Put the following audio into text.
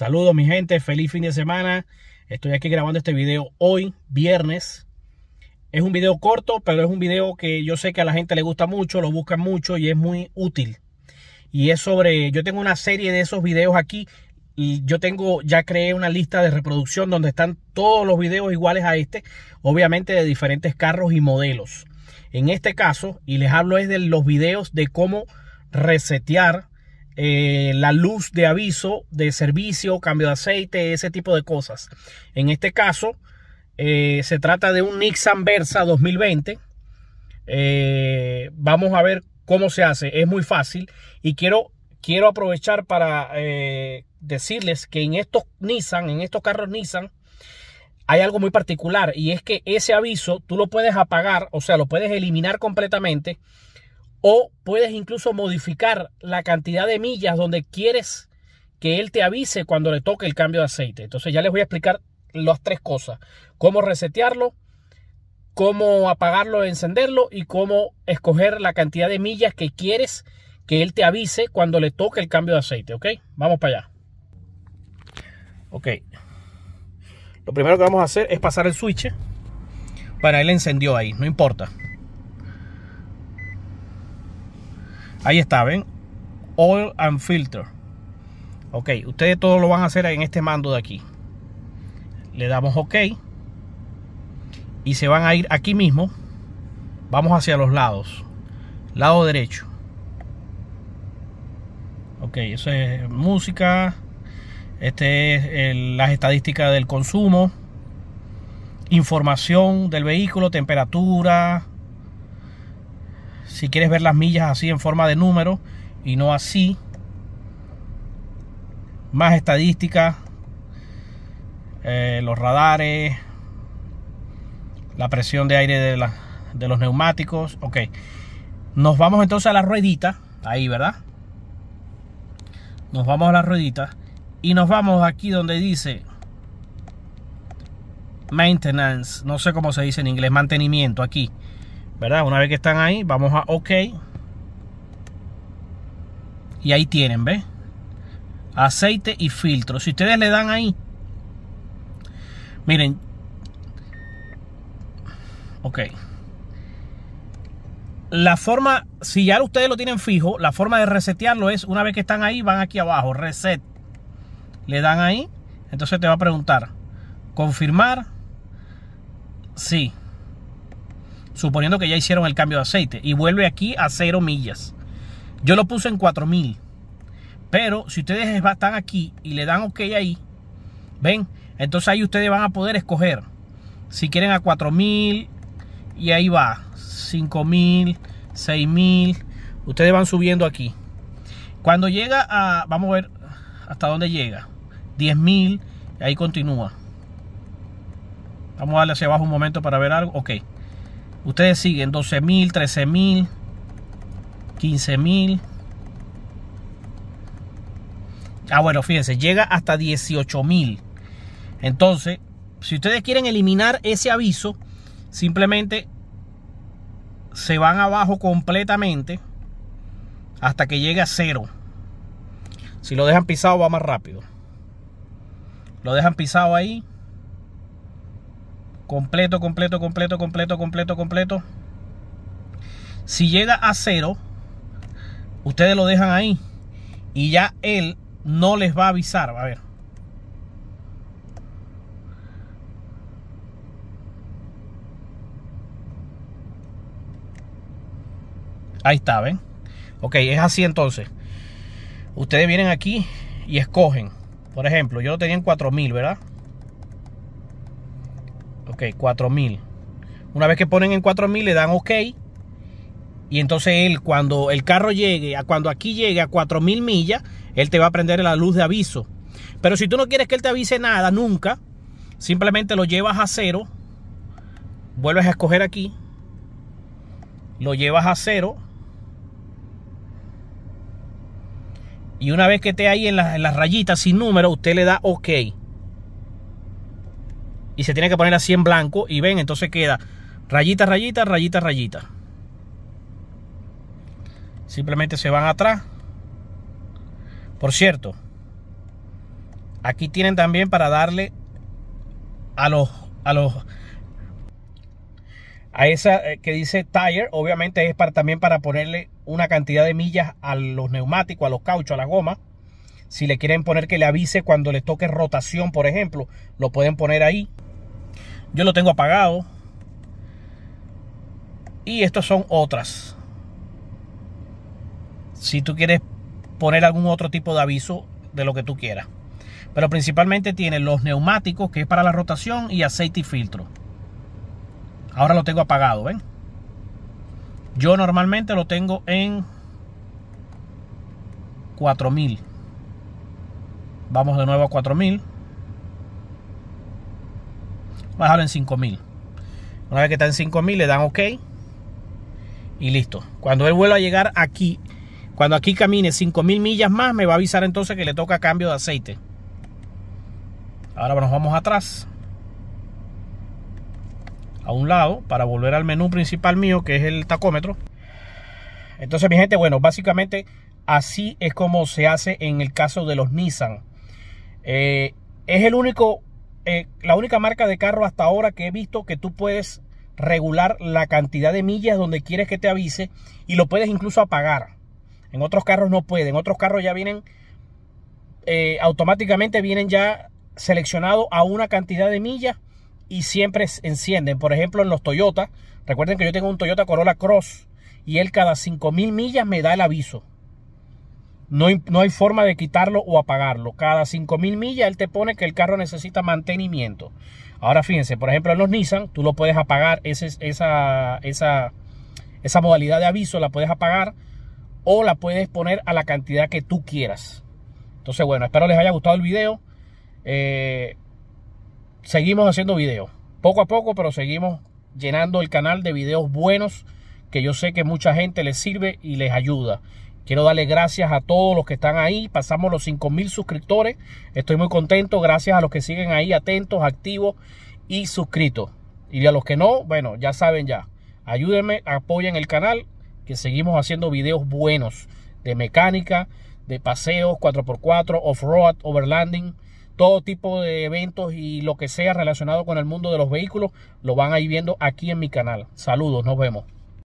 Saludos mi gente, feliz fin de semana. Estoy aquí grabando este video hoy, viernes. Es un video corto, pero es un video que yo sé que a la gente le gusta mucho, lo buscan mucho y es muy útil. Y es sobre, yo tengo una serie de esos videos aquí y yo tengo, ya creé una lista de reproducción donde están todos los videos iguales a este, obviamente de diferentes carros y modelos. En este caso, y les hablo es de los videos de cómo resetear eh, la luz de aviso de servicio, cambio de aceite, ese tipo de cosas. En este caso, eh, se trata de un Nissan Versa 2020. Eh, vamos a ver cómo se hace. Es muy fácil y quiero, quiero aprovechar para decirles que en estos Nissan, en estos carros Nissan, hay algo muy particular y es que ese aviso tú lo puedes apagar, o sea, lo puedes eliminar completamente o puedes incluso modificar la cantidad de millas donde quieres que él te avise cuando le toque el cambio de aceite. Entonces ya les voy a explicar las tres cosas. Cómo resetearlo, cómo apagarlo, encenderlo y cómo escoger la cantidad de millas que quieres que él te avise cuando le toque el cambio de aceite. ¿Ok? Vamos para allá. Ok. Lo primero que vamos a hacer es pasar el switch. Para él encendió ahí, no importa. Ahí está, ¿ven? Oil and Filter. Ok, ustedes todo lo van a hacer en este mando de aquí. Le damos OK. Y se van a ir aquí mismo. Vamos hacia los lados. Lado derecho. Ok, eso es música. Este es las estadísticas del consumo. Información del vehículo, temperatura, si quieres ver las millas así en forma de número y no así. Más estadísticas. Eh, los radares. La presión de aire de, de los neumáticos. Ok. Nos vamos entonces a la ruedita. Ahí, ¿verdad? Nos vamos a la ruedita. Y nos vamos aquí donde dice maintenance. No sé cómo se dice en inglés. Mantenimiento aquí. ¿Verdad? Una vez que están ahí, vamos a OK. Y ahí tienen, ¿ves? Aceite y filtro. Si ustedes le dan ahí, miren, ok. La forma, si ya ustedes lo tienen fijo, la forma de resetearlo es una vez que están ahí, van aquí abajo, reset. Le dan ahí, entonces te va a preguntar, confirmar, sí suponiendo que ya hicieron el cambio de aceite y vuelve aquí a cero millas. Yo lo puse en 4000. Pero si ustedes están aquí y le dan OK ahí, ven, entonces ahí ustedes van a poder escoger si quieren a 4000 y ahí va 5000, 6000, ustedes van subiendo aquí. Cuando llega a vamos a ver hasta dónde llega. 10000, ahí continúa. Vamos a darle hacia abajo un momento para ver algo. Ok. Ustedes siguen 12 mil, 13 mil, 15 mil. Ah, bueno, fíjense, llega hasta 18 mil. Entonces, si ustedes quieren eliminar ese aviso, simplemente se van abajo completamente hasta que llegue a cero. Si lo dejan pisado va más rápido. Lo dejan pisado ahí completo, completo, completo, completo, completo, completo. Si llega a cero, ustedes lo dejan ahí y ya él no les va a avisar. A ver. Ahí está, ¿ven? Ok, es así entonces. Ustedes vienen aquí y escogen. Por ejemplo, yo lo tenía en 4000, ¿verdad? Ok, 4000. Una vez que ponen en 4000 le dan OK. Y entonces él, cuando el carro llegue, a cuando aquí llegue a 4000 millas, él te va a prender la luz de aviso. Pero si tú no quieres que él te avise nada, nunca, simplemente lo llevas a cero. Vuelves a escoger aquí. Lo llevas a cero. Y una vez que esté ahí en, en las rayitas sin número, usted le da OK y se tiene que poner así en blanco y ven, entonces queda rayita, rayita, rayita, rayita. Simplemente se van atrás. Por cierto, Aquí tienen también para darle a los a los a esa eh, que dice tire, obviamente es para también para ponerle una cantidad de millas a los neumáticos, a los cauchos, a la goma. Si le quieren poner que le avise cuando le toque rotación, por ejemplo, lo pueden poner ahí. Yo lo tengo apagado. Y estos son otras. Si tú quieres poner algún otro tipo de aviso de lo que tú quieras. Pero principalmente tiene los neumáticos, que es para la rotación, y aceite y filtro. Ahora lo tengo apagado, ¿ven? Yo normalmente lo tengo en 4000. Vamos de nuevo a 4000. Vamos a en 5000. Una vez que está en 5000 le dan OK. Y listo. Cuando él vuelva a llegar aquí, cuando aquí camine 5000 millas más, me va a avisar entonces que le toca cambio de aceite. Ahora nos vamos atrás. A un lado para volver al menú principal mío que es el tacómetro. Entonces mi gente, bueno, básicamente así es como se hace en el caso de los Nissan. Eh, es el único, eh, la única marca de carro hasta ahora que he visto que tú puedes regular la cantidad de millas donde quieres que te avise y lo puedes incluso apagar. En otros carros no pueden. En otros carros ya vienen eh, automáticamente vienen ya seleccionado a una cantidad de millas y siempre encienden. Por ejemplo, en los Toyota, recuerden que yo tengo un Toyota Corolla Cross y él cada 5000 millas me da el aviso. No hay, no hay, forma de quitarlo o apagarlo. Cada 5000 millas él te pone que el carro necesita mantenimiento. Ahora fíjense, por ejemplo en los Nissan tú lo puedes apagar, esa, esa, esa, esa modalidad de aviso la puedes apagar o la puedes poner a la cantidad que tú quieras. Entonces bueno, espero les haya gustado el video. Eh, seguimos haciendo videos. Poco a poco, pero seguimos llenando el canal de videos buenos que yo sé que mucha gente les sirve y les ayuda. Quiero darle gracias a todos los que están ahí. Pasamos los 5 mil suscriptores. Estoy muy contento. Gracias a los que siguen ahí atentos, activos y suscritos. Y a los que no, bueno, ya saben ya. Ayúdenme, apoyen el canal que seguimos haciendo videos buenos de mecánica, de paseos, 4x4, off-road, overlanding todo tipo de eventos y lo que sea relacionado con el mundo de los vehículos, lo van a ir viendo aquí en mi canal. Saludos, nos vemos.